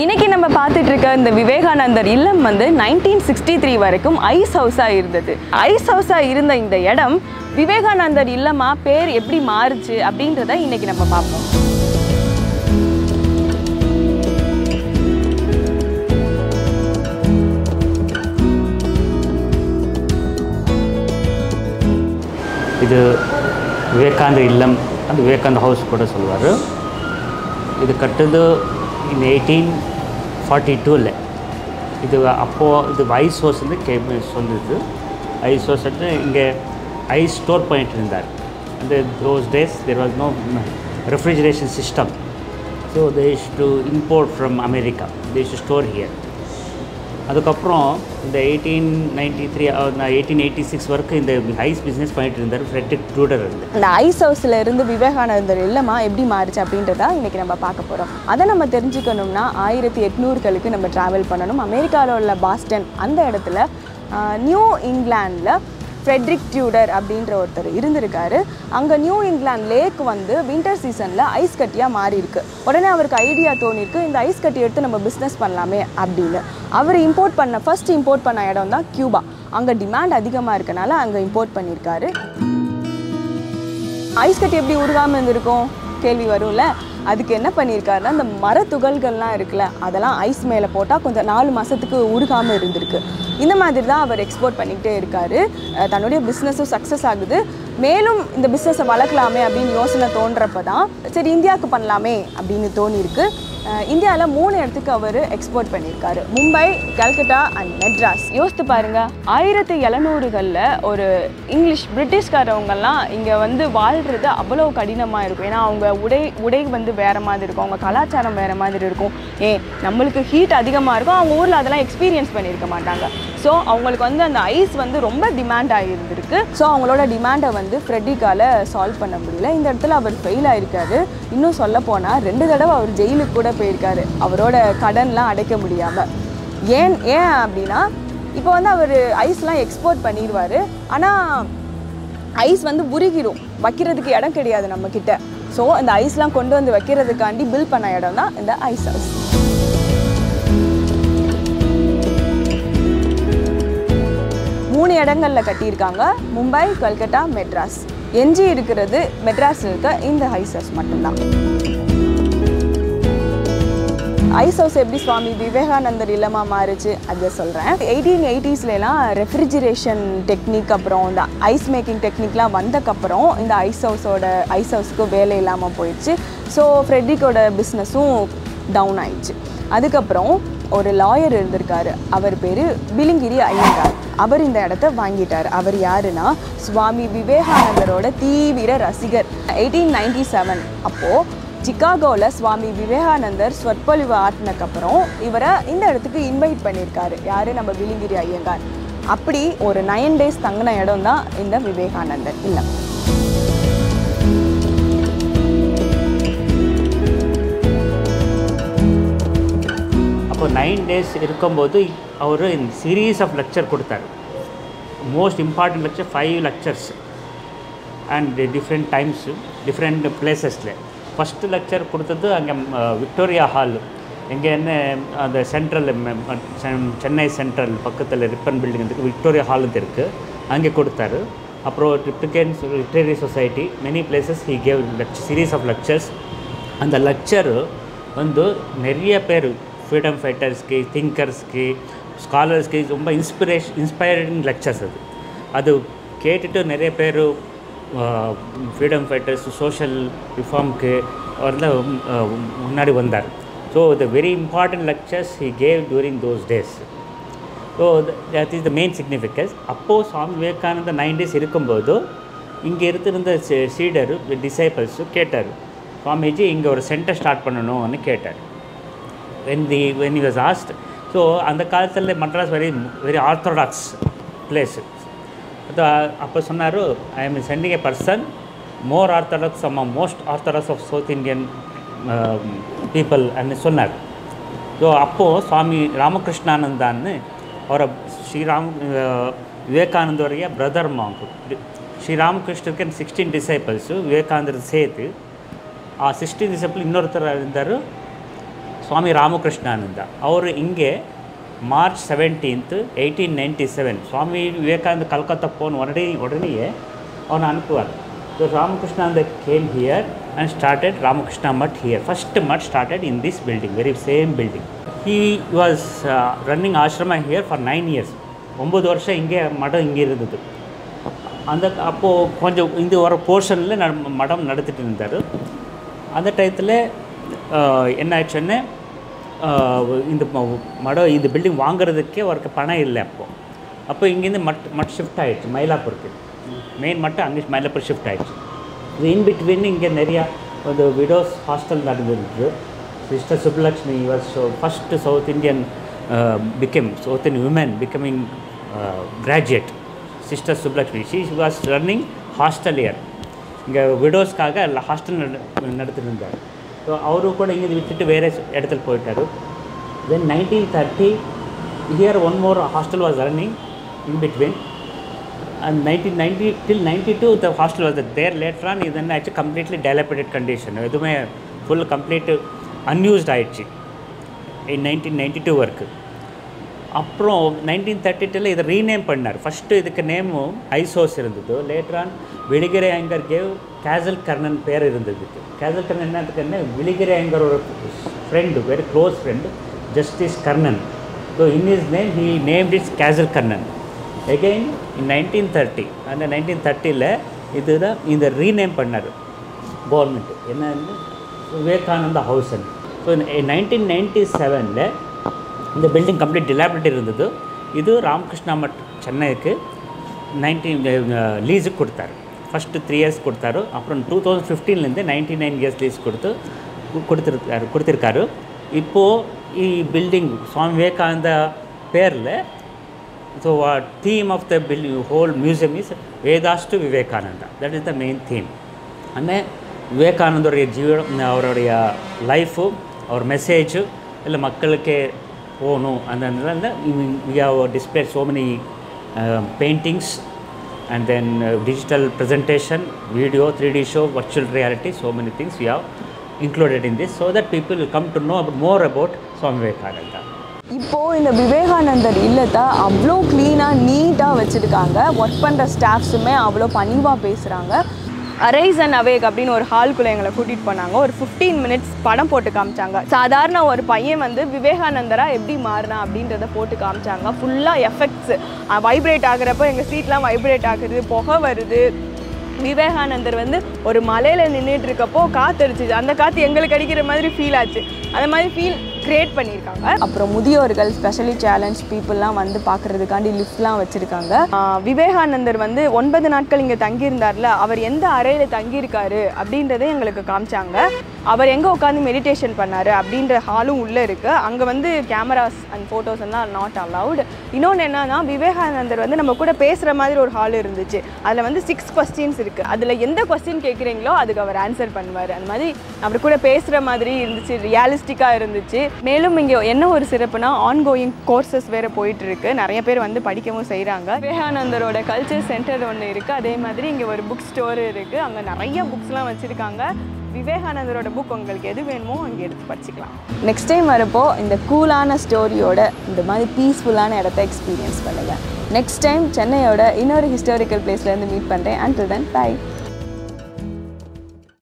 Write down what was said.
இன்னைக்கு நம்ம பார்த்துட்டு இருக்க இந்த விவேகானந்தர் இல்லம் வந்து நைன்டீன் சிக்ஸ்டி த்ரீ வரைக்கும் ஐஸ் ஹவுஸாக இருந்தது. ஐஸ் ஹவுஸாக இருந்த இந்த இடம் விவேகானந்தர் இல்லமா பேர் எப்படி மாறுச்சு அப்படின்றத இன்னைக்கு நம்ம பார்ப்போம். இது விவேகானந்த இல்லம் அந்த விவேகானந்த ஹவுஸ் கூட சொல்லுவார் இது கட்டுறது இன் எயிட்டீன் ஃபார்ட்டி டூவில் இது அப்போது இது ஐஸ் ஹோஸ் வந்து கே சொல்லுது. ஐஸ் ஹோஸ் வந்து இங்கே ஐஸ் ஸ்டோர் பண்ணிட்டு இருந்தார் அந்த those days there was no refrigeration system so they to import from America they store here அதுக்கப்புறம் இந்த eighteen ninety three eighteen eighty six வரைக்கும் இந்த ஐஸ் பிஸ்னஸ் பண்ணிட்டு இருந்தார் ஃப்ரெட்ரிக் ட்ரூடர் இருந்து இந்த ஐஸ் ஹவுஸில் இருந்து விவேகானந்தர் இல்லமா எப்படி மாறுச்சு அப்படின்றத இன்றைக்கி நம்ம பார்க்க போகிறோம் அதை நம்ம தெரிஞ்சுக்கணும்னா ஆயிரத்தி எட்நூறுகளுக்கு நம்ம ட்ராவல் பண்ணணும். அமெரிக்காவில் உள்ள பாஸ்டன் அந்த இடத்துல நியூ இங்கிலாண்டில் ஃப்ரெட்ரிக் டியூடர் அப்படின்ற ஒருத்தர் இருந்திருக்காரு. அங்கே நியூ இங்கிலாந்து லேக் வந்து வின்டர் சீசனில் ஐஸ் கட்டியாக மாறி இருக்கு உடனே அவருக்கு ஐடியா தோணிருக்கு இந்த ஐஸ் கட்டி எடுத்து நம்ம பிஸ்னஸ் பண்ணலாமே அப்படின்னு. அவர் இம்போர்ட் பண்ண ஃபஸ்ட் இம்போர்ட் பண்ண இடம் தான் கியூபா அங்கே டிமாண்ட் அதிகமாக இருக்கனால அங்கே இம்போர்ட் பண்ணியிருக்காரு. ஐஸ் கட்டி எப்படி உருகாமல் இருந்திருக்கும்? கேள்வி வரும்ல. அதுக்கு என்ன பண்ணியிருக்காருன்னா இந்த மரத்துகள்கள்லாம் இருக்குல்ல அதெல்லாம் ஐஸ் மேலே போட்டால் கொஞ்சம் நாலு மாதத்துக்கு உருகாமல் இருந்திருக்கு. இந்த மாதிரி தான் அவர் எக்ஸ்போர்ட் பண்ணிக்கிட்டே இருக்காரு. தன்னுடைய பிஸ்னஸும் சக்ஸஸ் ஆகுது. மேலும் இந்த பிஸ்னஸை வளர்க்கலாமே அப்படின்னு யோசனை தோன்றப்ப தான் சரி இந்தியாவுக்கு பண்ணலாமே அப்படின்னு தோணியிருக்கு. இந்தியாவில் மூணு இடத்துக்கு அவர் எக்ஸ்போர்ட் பண்ணியிருக்காரு. மும்பை கல்கட்டா அண்ட் மெட்ராஸ். யோசித்து பாருங்க ஆயிரத்தி எழுநூறுகளில் ஒரு இங்கிலீஷ் பிரிட்டிஷ்காரவங்கெல்லாம் இங்கே வந்து வாழ்கிறது அவ்வளோ கடினமாக இருக்கும். ஏன்னா அவங்க உடை உடை வந்து வேறு மாதிரி இருக்கும். அவங்க கலாச்சாரம் வேறு மாதிரி இருக்கும். ஏன் நம்மளுக்கு ஹீட் அதிகமாக இருக்கும். அவங்க ஊரில் அதெல்லாம் எக்ஸ்பீரியன்ஸ் பண்ணியிருக்க மாட்டாங்க. ஸோ அவங்களுக்கு வந்து அந்த ஐஸ் வந்து ரொம்ப டிமாண்ட் ஆகியிருந்திருக்கு ஸோ அவங்களோட டிமாண்டை வந்து ஃப்ரெட்டிக்கால் சால்வ் பண்ண முடியல. இந்த இடத்துல அவர் ஃபெயில் ஆகிருக்காரு இன்னும் சொல்ல போனால் ரெண்டு தடவை அவர் ஜெயிலுக்கு கூட போயிருக்காரு. அவரோட கடன்லாம் அடைக்க முடியாமல் ஏன் ஏன் அப்படின்னா இப்போ வந்து அவர் ஐஸ்லாம் எக்ஸ்போர்ட் பண்ணிடுவார் ஆனால் ஐஸ் வந்து உருகிரும். வைக்கிறதுக்கு இடம் கிடையாது நம்மக்கிட்ட ஸோ அந்த ஐஸ்லாம் கொண்டு வந்து வைக்கிறதுக்காண்டி பில் பண்ண இடம் தான் இந்த ஐஸ் ஹவுஸ் இடங்கள்ல கட்டியிருக்காங்க மும்பை கல்கட்டா மெட்ராஸ். எஞ்சி இருக்கிறது மெட்ராஸ் இருக்க இந்த ஐஸ் ஹவுஸ் மட்டும்தான். ஐஸ் ஹவுஸ் எப்படி சுவாமி விவேகானந்தர் இல்லமாக மாறுச்சு? அதை சொல்கிறேன் எயிட்டீன் எயிட்டிஸ்லாம் ரெஃப்ரிஜிரேஷன் டெக்னிக் அப்புறம் இந்த ஐஸ் மேக்கிங் டெக்னிக்லாம் வந்தக்கப்புறம் இந்த ஐஸ் ஹவுஸோட ஐஸ் ஹவுஸ்க்கு வேலை இல்லாமல் போயிடுச்சு. ஸோ ஃப்ரெட்ரிக்கோட பிஸ்னஸும் டவுன் ஆயிடுச்சு. அதுக்கப்புறம் ஒரு லாயர் இருந்திருக்காரு. அவர் பேர் பிலிங்கிரி ஐயங்கார். அவர் இந்த இடத்த வாங்கிட்டார். அவர் யாருன்னா சுவாமி விவேகானந்தரோட தீவிர ரசிகர். எயிட்டீன் நைன்டி செவன் அப்போது சிக்காகோவில் சுவாமி விவேகானந்தர் சொற்பொழிவு ஆட்டினக்கப்புறம் இவரை இந்த இடத்துக்கு இன்வைட் பண்ணியிருக்காரு. யார்? நம்ம விழுங்கிரி ஐயங்கார். அப்படி ஒரு நைன் டேஸ் தங்கின இடம் தான் இந்த விவேகானந்தர். இல்லை. அப்போ நைன் டேஸ் இருக்கும்போது அவர் சீரீஸ் ஆஃப் லெக்சர் கொடுத்தார். Most important lecture five lectures and different times different பிளேசஸில் first lecture கொடுத்தது அங்கே விக்டோரியா ஹால் இங்கே என்ன அந்த சென்ட்ரல் சென்னை சென்ட்ரல் பக்கத்தில் ரிப்பன் பில்டிங் இருக்குது விக்டோரியா ஹால் இருக்குது அங்கே கொடுத்தாரு. அப்புறம் Triplicane literary society many places he gave lec series of lectures அந்த லெக்சரு வந்து நிறைய பேர் ஃப்ரீடம் ஃபைட்டர்ஸ்க்கு திங்கர்ஸ்க்கு ஸ்காலர்ஸ்க்கு ரொம்ப இன்ஸ்பிரேஷன் இன்ஸ்பைரிங் லெக்சர்ஸ் அது. அது கேட்டுட்டு நிறைய பேர் ஃப்ரீடம் ஃபைட்டர்ஸ் சோஷியல் ரிஃபார்ம்க்கு வந்து முன்னாடி வந்தார். So the very important lectures he gave during those days so that is the main significance அப்போது சுவாமி விவேகானந்த நைன் டேஸ் இருக்கும்போது இங்கே இருந்திருந்த சீடர் டிசைபிள்ஸு கேட்டார் சுவாமிஜி இங்கே ஒரு சென்டர் ஸ்டார்ட் பண்ணணும்னு கேட்டார். when, the, when he was asked. So, அந்த காலத்தில் Madras very very orthodox place அப்போ சொன்னார் I am sending a person more orthodox அம்மா most orthodox of south Indian people அப்படின்னு சொன்னார். ஸோ அப்போது சுவாமி ராமகிருஷ்ணானந்தான்னு அவரை ஸ்ரீராம் விவேகானந்தருடைய பிரதர் மாங்கு ஸ்ரீராமகிருஷ்ணருக்கு அண்ட் சிக்ஸ்டீன் டிசைபிள்ஸு விவேகானந்தர் சேர்த்து ஆ சிக்ஸ்டீன் டிசைபிள் இன்னொருத்தர் இருந்தார் சுவாமி ராமகிருஷ்ணானந்தா அவர் இங்கே March seventeenth eighteen ninety seven Swami Vivekananda Calcutta போன உடனே உடனேயே அவனை அனுப்புவார் so Ramakrishnananda came here and started Ramakrishna Math here first Math started in this building very same building he was running ashrama here for nine years ஒம்பது வருஷம் இங்கே மடம் இங்கே இருந்தது அந்த அப்போது கொஞ்சம் இந்த ஒரு போர்ஷனில் ந மடம் நடத்திட்டு இருந்தார் அந்த டயத்தில் என்ன ஆச்சுன்னு ஆஹ், இந்த ம- மடம் இந்த பில்டிங் வாங்குறதுக்கே அவருக்கு பணம் இல்லை அப்போது அப்போ இங்கேருந்து மட் மட் ஷிஃப்ட் ஆகிடுச்சு மயிலாப்பூருக்கு. மெயின் மட்டும் அங்கே மயிலாப்பூர் ஷிஃப்ட் ஆகிடுச்சு இது இன் பிட்வீன் இங்கே நிறையா ஒரு விடோஸ் ஹாஸ்டல் நடந்துருக்கு sister Subbulakshmi was first south Indian become south Indian woman becoming graduate sister Subbulakshmi she was running hostel year இங்கே விடோஸ்க்காக ஹாஸ்டல் நடத்திட்டு இருந்தார் ஸோ அவரு கூட இங்கே விட்டுட்டு வேறு இடத்துல போயிட்டாரு then nineteen thirty here one more hostel was running in between and nineteen ninety till ninety two the hostel was there later on இது என்ன ஆச்சு கம்ப்ளீட்லி டெவலப்டட் கண்டிஷன் எதுவுமே ஃபுல் கம்ப்ளீட் அன்யூஸ்ட் ஆயிடுச்சு இன் நைன்டீன் நைன்டி டூ வரைக்கும் அப்புறம் nineteen thirty டூவில் இதை rename பண்ணார். ஃபஸ்ட்டு இதுக்கு நேமும் ஐசோஸ் இருந்தது. Later on on Biligiri Iyengar gave castle Kernan பேர் இருந்தது கேசல் கர்ணன் என்னத்துக்குன்னு விழிகிரை ஐங்கர் ஒரு friend very close friend justice Karnan so in his name he name it's கேசல் Karnan again in nineteen thirty அந்த நைன்டீன் தேர்ட்டியில் இதுதான் இந்த ரீநேம் பண்ணார். கவர்மெண்ட்டு என்ன விவேகானந்தா ஹவுசன் ஸோ நைன்டீன் நைன்டி செவனில் இந்த பில்டிங் கம்ப்ளீட் டிலாபிலிட்டி இருந்தது. இது ராமகிருஷ்ணா மட் சென்னைக்கு நைன்டீன் லீஸுக்கு கொடுத்தாரு. ஃபஸ்ட்டு த்ரீ இயர்ஸ் கொடுத்தாரு. அப்புறம் டூ தௌசண்ட் ஃபிஃப்டீன்லேருந்து நைன்டி நைன் இயர்ஸ் லீஸ் கொடுத்து கொடுத்துருக்காரு கொடுத்துருக்காரு. இப்போது ஈ பில்டிங் சுவாமி விவேகானந்த பேரில் so theme of the bill whole museum is ವೇದಾಸ್ಟು Vivekananda that is the main theme ಆಮೇಲೆ ವಿವೇಕಾನಂದರ ಜೀವ ಅವರೊಡೆಯ ಲೈಫು ಅವ್ರ ಮೆಸೇಜು ಎಲ್ಲ ಮಕ್ಕಳಿಗೆ மெசேஜு இல்லை மக்களுக்கே போகணும் அந்த we have display so many paintings and then uh, digital presentation, video, 3D show, virtual reality, so many things we have included in this so that people will come to know about, more about Swami Vivekananda. இப்போ இந்த விவேகானந்தர் இல்லத்தை அவ்வளோ க்ளீனாக நீட்டாக வச்சுருக்காங்க work பண்ணுற ஸ்டாஃப்ஸுமே அவ்வளோ பணிவாக பேசுகிறாங்க அரைஸ் அண்ட் அவேக் அப்படின்னு ஒரு ஹால்குள்ளே எங்களை கூட்டிகிட்டு போனாங்க. ஒரு ஃபிஃப்டீன் மினிட்ஸ் படம் போட்டு காமிச்சாங்க. சாதாரண ஒரு பையன் வந்து விவேகானந்தரா எப்படி மாறினா அப்படின்றத போட்டு காமிச்சாங்க. ஃபுல்லாக எஃபெக்ட்ஸ் வைப்ரேட் ஆகுறப்போ எங்கள் சீட்லாம் வைப்ரேட் ஆகுது புகை வருது. விவேகானந்தர் வந்து ஒரு மலையில நின்றுட்டு இருக்கப்போ காத்து அடிச்சுது அந்த காத்து எங்களுக்கு அடிக்கிற மாதிரி ஃபீல் ஆச்சு. அந்த மாதிரி ஃபீல் கிரியேட் பண்ணியிருக்காங்க. அப்புறம் முதியோர்கள் ஸ்பெஷலி சேலஞ்ச் பீப்புளெலாம் வந்து பார்க்குறதுக்காண்டி லிஃப்ட்லாம் வச்சுருக்காங்க. விவேகானந்தர் வந்து ஒன்பது நாட்கள் இங்கே தங்கியிருந்தார்ல அவர் எந்த அறையில் தங்கியிருக்காரு அப்படின்றதே எங்களுக்கு காமிச்சாங்க. அவர் எங்கே உட்காந்து மெடிடேஷன் பண்ணார் அப்படின்ற ஹாலும் உள்ளே இருக்குது அங்கே வந்து கேமராஸ் அண்ட் ஃபோட்டோஸ் எல்லாம் நாட் அலவுட் இன்னொன்று என்னன்னா விவேகானந்தர் வந்து நம்ம கூட பேசுகிற மாதிரி ஒரு ஹால் இருந்துச்சு. அதில் வந்து சிக்ஸ் கொஸ்டின்ஸ் இருக்குது அதில் எந்த கொஸ்டின் கேட்குறீங்களோ அதுக்கு அவர் ஆன்சர் பண்ணுவார். அந்த மாதிரி அவர் கூட பேசுகிற மாதிரி இருந்துச்சு ரியாலிஸ்டிக்காக இருந்துச்சு. மேலும் இங்கே என்ன ஒரு சிறப்புனா ஆன்கோயிங் கோர்சஸ் வேறு போயிட்டுருக்கு நிறைய பேர் வந்து படிக்கவும் செய்கிறாங்க விவேகானந்தரோட கல்ச்சர் சென்டர் ஒன்று இருக்குது அதே மாதிரி இங்கே ஒரு புக் ஸ்டோர் இருக்குது அங்கே நிறைய புக்ஸ்லாம் வச்சுருக்காங்க. விவேகானந்தரோட புக் உங்களுக்கு எது வேணுமோ அங்கே எடுத்து படிச்சுக்கலாம். நெக்ஸ்ட் டைம் வரப்போ இந்த கூலான ஸ்டோரியோட இந்த மாதிரி பீஸ்ஃபுல்லான இடத்த எக்ஸ்பீரியன்ஸ் பண்ணுங்கள் நெக்ஸ்ட் டைம் சென்னையோட இன்னொரு ஹிஸ்டாரிக்கல் பிளேஸ்லேருந்து மீட் பண்ணுறேன் அண்ட் தென் பை